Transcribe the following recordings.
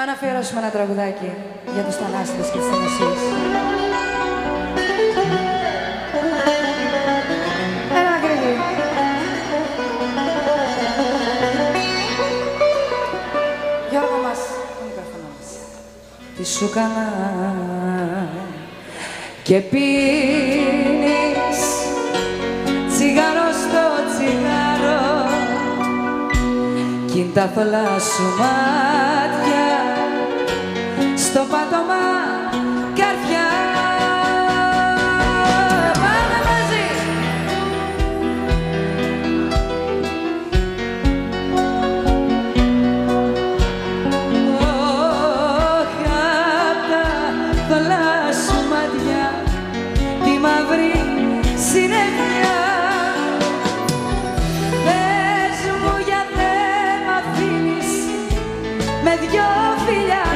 Πάμε να αφιερώσουμε ένα τραγουδάκι για τους Θανάστες και τις Θανασίες. Ένα γκρινί. Γιώργο μας, το μικρόφωνο μας. Τι σου κάνα και πίνεις τσιγάρο στο τσιγάρο κι είναι τα θολά σου μάτια στο πάτωμα καρδιά Πάμε μαζί! Όχι απ' τα θολά σου μάτια τη μαύρη συννεφιά Πες μου γιατί μ' αφήνεις με δυο φιλιά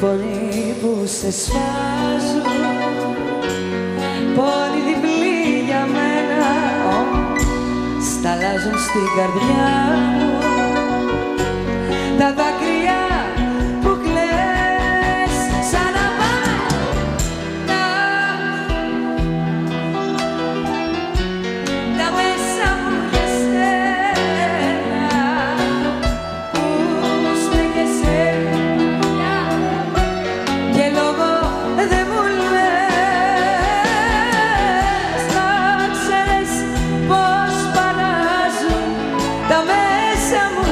πόνοι που σε σφάζουν Πόνοι διπλοί για μένα Σταλάζουν στην καρδιά μου. Τα δάκρυα amém, amor.